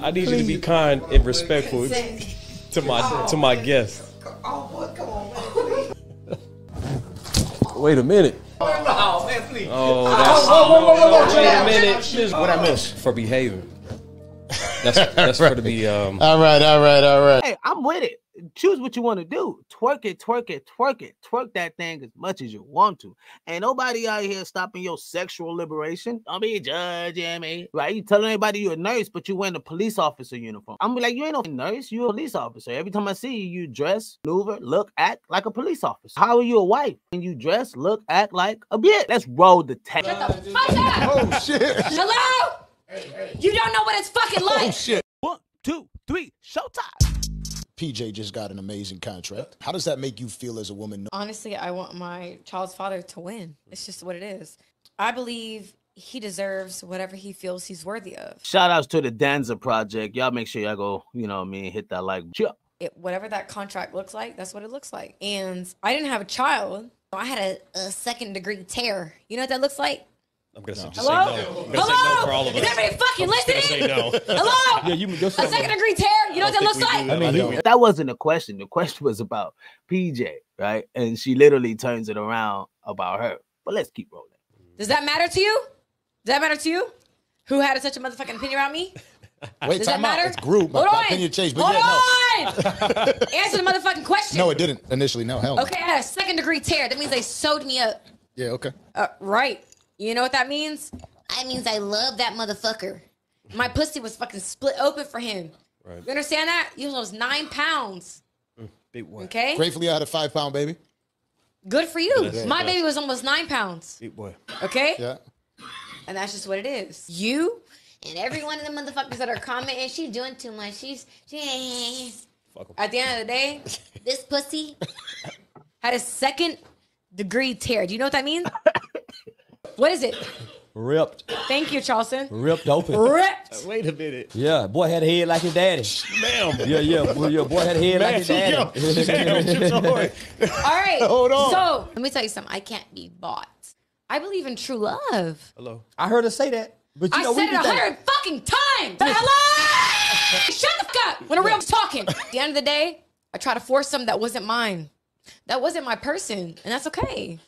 I need you to be kind and respectful to my to my guests. Wait a minute. Oh man, please. Oh, that's whoa, whoa, whoa, whoa, wait a minute. chill, chill. What I miss? For behaving. That's that's for to be um. All right, all right, all right. Hey, I'm with it. Choose what you want to do. Twerk it, twerk it, twerk it. Twerk that thing as much as you want to. Ain't nobody out here stopping your sexual liberation. Don't be judging me. Right? You telling anybody you're a nurse, but you wearing a police officer uniform. I'm like, you ain't no nurse, you a police officer. Every time I see you, you dress, maneuver, look, act like a police officer. How are you a wife? When you dress, look, act like a bitch. Let's roll the tape. Fuck up! Oh shit. Hello? You don't know what it's fucking oh, like. Oh shit. One, two, three, showtime. PJ just got an amazing contract. How does that make you feel as a woman? Honestly, I want my child's father to win. It's just what it is. I believe he deserves whatever he feels he's worthy of. Shout outs to the Danza Project. Y'all make sure y'all go, you know what I mean, hit that like. Sure. It, whatever that contract looks like, that's what it looks like. And I didn't have a child. I had a, a second degree tear. You know what that looks like? I'm gonna say, just Hello? say no. I'm gonna Hello? say no for all of us. Is everybody fucking I'm gonna say listening? no. Hello? Yeah, you your A second degree tear. You know what that looks like? I mean, he, That wasn't a question. The question was about PJ, right? And she literally turns it around about her. But let's keep rolling. Does that matter to you? Does that matter to you? Who had such a motherfucking opinion about me? Wait, Does that time out. matter? It's group. My, Hold my on. opinion changed, but Hold yeah, on. Answer the motherfucking question. no. No, it didn't initially. No, hell. no. Okay, I had a second degree tear. That means they sewed me up. Yeah, okay. Uh, right. You know what that means? That means I love that motherfucker. My pussy was fucking split open for him. Right. You understand that? He was nine pounds. Mm, big boy. Okay? Gratefully, I had a five pound baby. Good for you. Bless. My Bless. baby was almost nine pounds. Big boy. Okay? Yeah. And that's just what it is. You and every one of the motherfuckers that are commenting, she's doing too much. She's she Fuck 'em. at the end of the day, this pussy had a second degree tear. Do you know what that means? what is it? ripped, Thank you, Charleston. ripped open. Ripped. Uh, wait a minute. Yeah, boy had a head like his daddy. Ma'am. Yeah, yeah, boy, yeah, boy had a head like his daddy. Ma'am, chill, All right. Hold on. So let me tell you something. I can't be bought. I believe in true love. Hello. I heard her say that, but you I know we said it be a hundred fucking times. Hello. Shut the fuck up when a real's talking. At the end of the day, I try to force something that wasn't mine. That wasn't my person, and that's okay.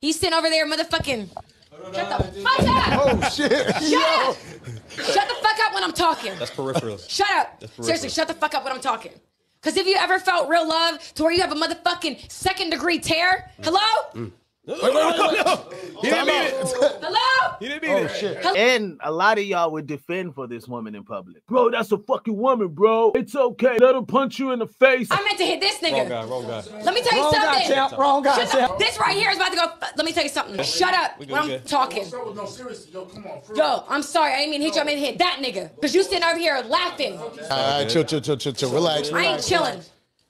He's sitting over there, motherfucking. Shut the fuck up! Oh shit. Shut up! Shut the fuck up when I'm talking. That's peripheral. Shut up! peripheral. Seriously, shut the fuck up when I'm talking. Cause if you ever felt real love to where you have a motherfucking second degree tear, mm. hello, mm. He didn't mean it. hello, He didn't mean oh, it. And a lot of y'all would defend for this woman in public. Bro, that's a fucking woman, bro. It's okay. Let her punch you in the face. I meant to hit this nigga. Wrong nigga. guy. Wrong guy. Let me tell you Wrong guy, something. champ. Wrong guy, Shut the- champ. this right here is about to go. Let me tell you something. Shut up We when I'm good. talking. No, seriously, yo, come on. Yo, I'm sorry. I didn't mean to hit you. I mean to hit that nigga. Cause you sitting over here laughing. All right, chill, chill, chill, chill, chill. Relax, I ain't chilling.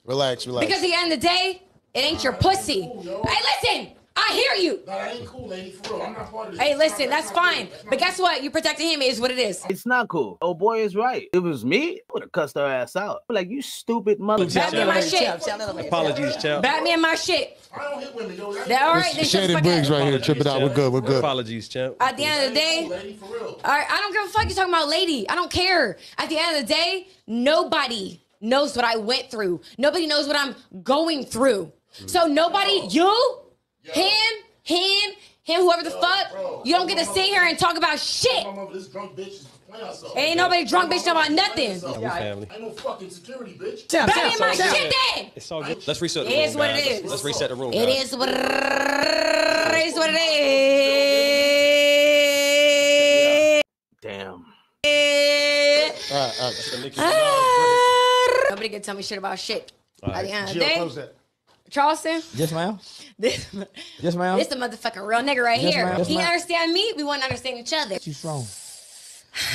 relax, relax. Because at the end of the day, it ain't your pussy. Hey, listen. I hear you. Nah, that ain't cool, lady. For real, I'm not part of this. Hey, listen. That's fine. But guess what? You protecting him is what it is. It's not cool. Oh boy is right. If it was me, I would have cussed her ass out. Like you stupid mother. Bat me in my shit. Apologies, champ. Bat me in my shit. I don't hit women, yo. That That- All right, then shut the Shannon Briggs up. right here. Trip it out. We're good. We're good. Apologies, champ. At the end of the day, lady, for real. All right, I don't give a fuck you talking about lady. I don't care. At the end of the day, nobody knows what I went through. Nobody knows what I'm going through. So nobody, you, him, him, him, whoever the fuck, you don't get to sit here and talk about shit. My this drunk bitch is playing herself. Ain't nobody drunk bitch talking about nothing. We family. Ain't no fucking security, bitch. Champ, Bat me my champ, champ. shit then. It's all good. Let's reset the It room, is what it guys. is. Let's reset the room. It guys. is what it is. What it is. Damn. All right, all right. Ah, Nobody can tell me shit about shit. At the end of the day, close that. Charleston, Yes, ma'am. this. Yes, ma'am. This the motherfucking real nigga right Yes, here. ma'am. Yes, he ma'am. understand me. We want to understand each other. Too strong.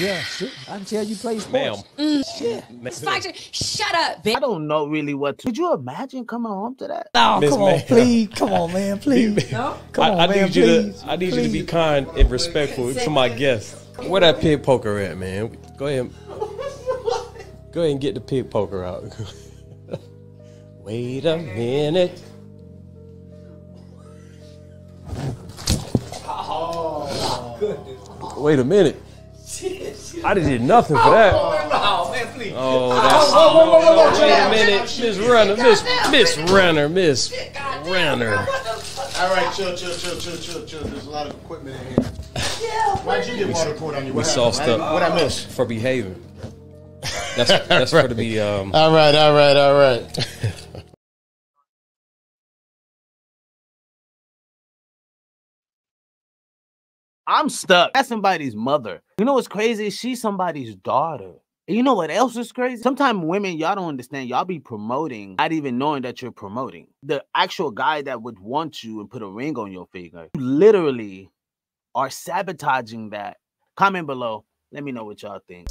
Yeah, shit. I can tell you play Ma'am. sports. This faction- Shut up, bitch. I don't know really what to. Could you imagine coming home to that? No, Miss come on, please. Come on, man, please. No? Come I, on, I man, need you please. to I need you to be kind and respectful to my guests. Where that pig poker at, man? Go ahead. Go ahead and get the pig poker out. Wait a minute. Wait a minute. I did nothing for that. Oh, that's. whoa, whoa, whoa, whoa, whoa, Wait a minute, Miss Renner, Miss Miss Renner, Miss Renner. All right, chill, chill, chill, chill, chill, chill. There's a lot of equipment in here. Yeah. Why'd you get water poured on you? We What sauced happened? up What I missed? for behaving. That's that's for to be um. All right, all right, all right. I'm stuck. That's somebody's mother. You know what's crazy? She's somebody's daughter. And you know what else is crazy? Sometimes women, y'all don't understand. Y'all be promoting, not even knowing that you're promoting. The actual guy that would want you and put a ring on your finger, you literally are sabotaging that. Comment below. Let me know what y'all think.